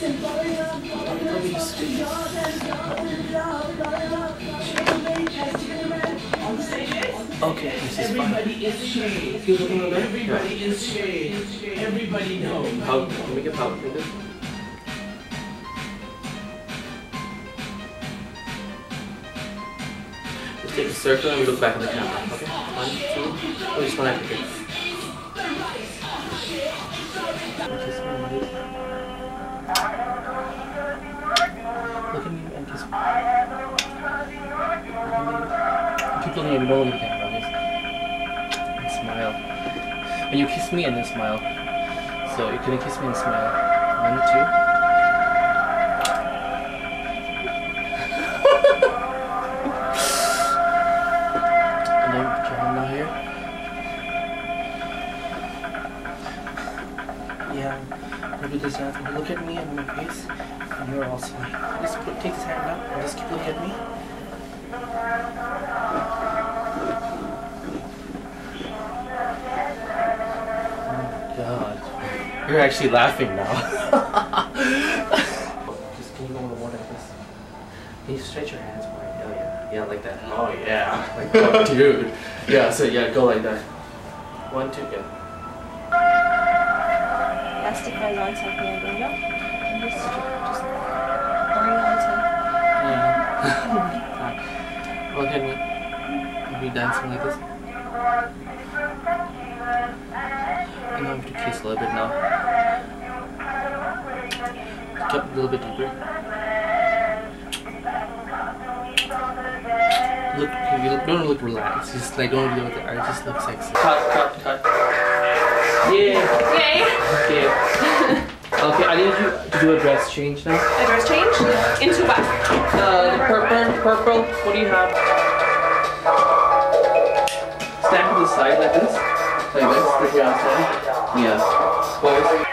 Okay, this is fine. Everybody is shade. Feel looking over there? Everybody is shade. Everybody knows. How, can we get power like this? Just take a circle and we look back at the camera. Okay? One, two, oh, just one after this. Look at me and kiss me. Keep looking at me, don't? And smile. When you kiss me and then smile. So you're gonna kiss me and smile. One, two. And then. Yeah. Look at me and my face. And you're all smiling. Just put, take this hand up and just keep looking at me. Oh God. You're actually laughing now. just can you go in the water like this? Can you stretch your hands wide? Oh yeah. Yeah, like that. Oh yeah. Like oh dude. Yeah, so yeah, go like that. One, two, go. Elastic goes on something and go, Yeah. Look at me. Are we dancing like this? I know I have to kiss a little bit now. Get a little bit deeper. Look, you look, don't look relaxed. Just like don't look at the art. Just look sexy. Cut, cut, cut. Yeah. Okay. Okay. Okay, I need you to do a dress change now. A dress change? Into what? Uh, the purple, purple. What do you have? Stand to the side like this, like this. You're outside. Yeah. Boys.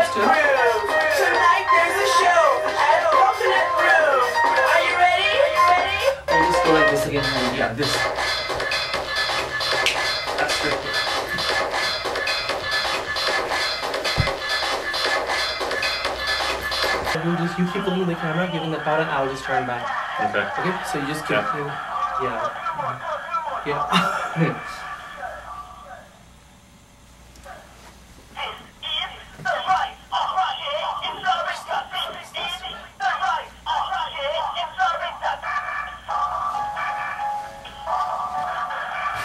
Sit, Coconut sit. Tonight there's a show at Coconut Brew. Are you ready? Are you ready? And just go like this again. Yeah, this. That's good. You just you keep looking at the camera, giving about I'll just turn back. Okay. Okay, so you just keep Yeah. doing- yeah, yeah.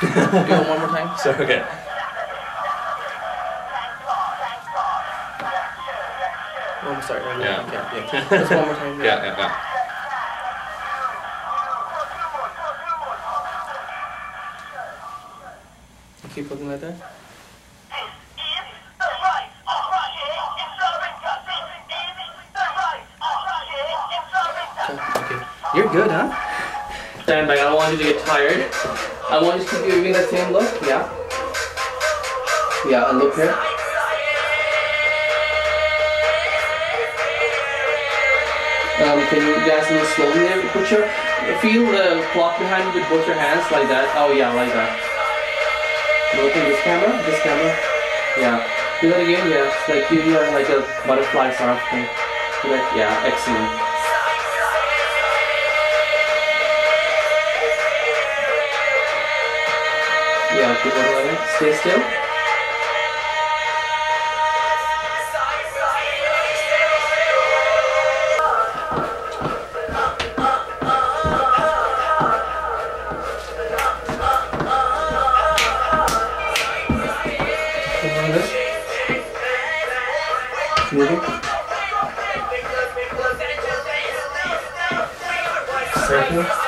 Go one more time. So okay. One more start right now. Yeah. Okay, yeah. Just one more time. Yeah, yeah, yeah. Keep looking like that. Okay. okay. You're good, huh? Stand back. I don't want you to get tired. I want you to keep giving the same look. Yeah. Yeah, and look here. Um, can you guys move slowly there? Put your feel the clock behind you with both your hands like that. Oh yeah, like that. Look at this camera, this camera. Yeah. Do that again, yeah. Like you have like a butterfly sort of thing. That, yeah, excellent. Stay still. Moving. Circle.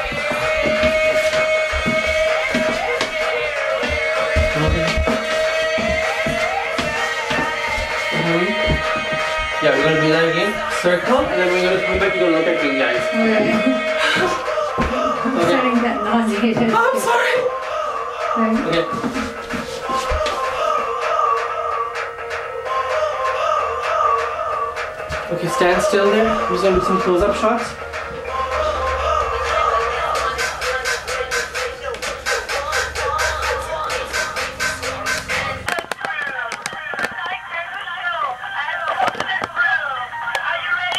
Circle, and then we're gonna come back. You're gonna look at me, guys. Okay. Okay. Starting to get nauseated. Oh, I'm sorry. Okay. Okay. Okay, stand still there. We're just gonna do some close-up shots.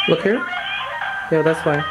Look here. Yeah, that's fine.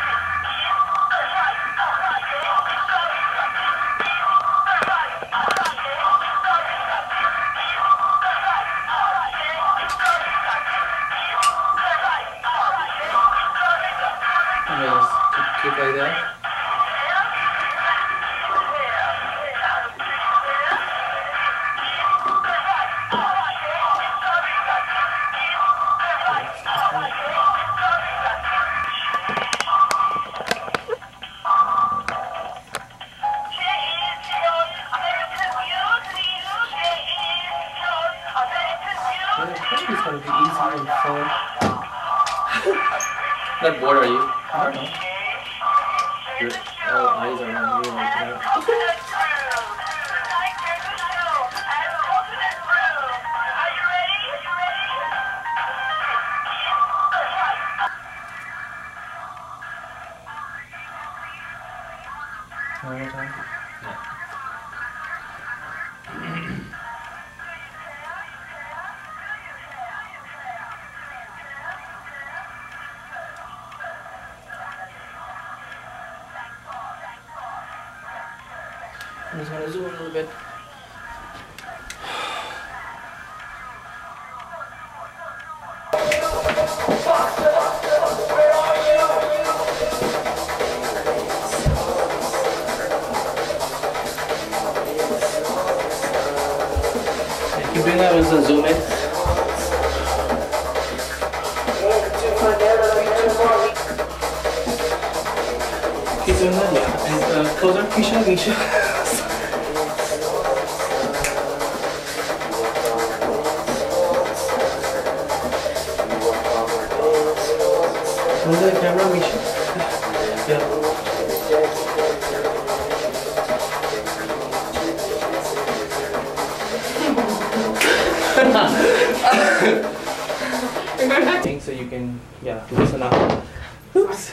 Yeah, I think it's gonna be easy and fun. Not bored are you? I don't know. Your all oh, eyes are on you like that. One more time. I'm just gonna zoom a little bit. That the zoom in. Keep doing that, yeah. And uh, closer, Keisha, Keisha. Hold the camera, Misha. Yeah. Thing so you can, yeah, listen up. Oops.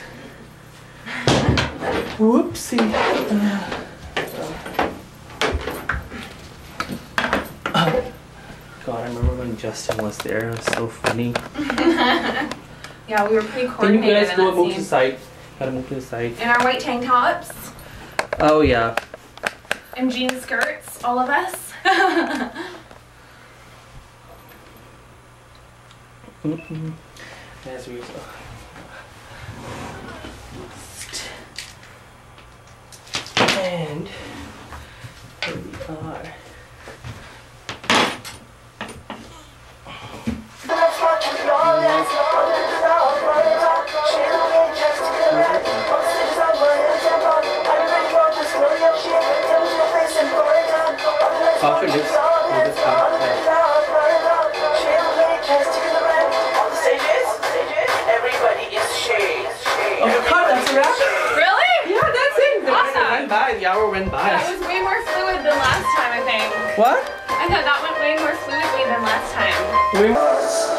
Whoopsie. God, I remember when Justin was there. It was so funny. Yeah, we were pretty Can you coordinated guys in go that move to the scene. side? Gotta move to the side. In our white tank tops Oh yeah. and jean skirts, all of us. Mm-mm. As we go. And the hour went That was way more fluid than last time, I think. What? I thought that went way more fluidly than last time.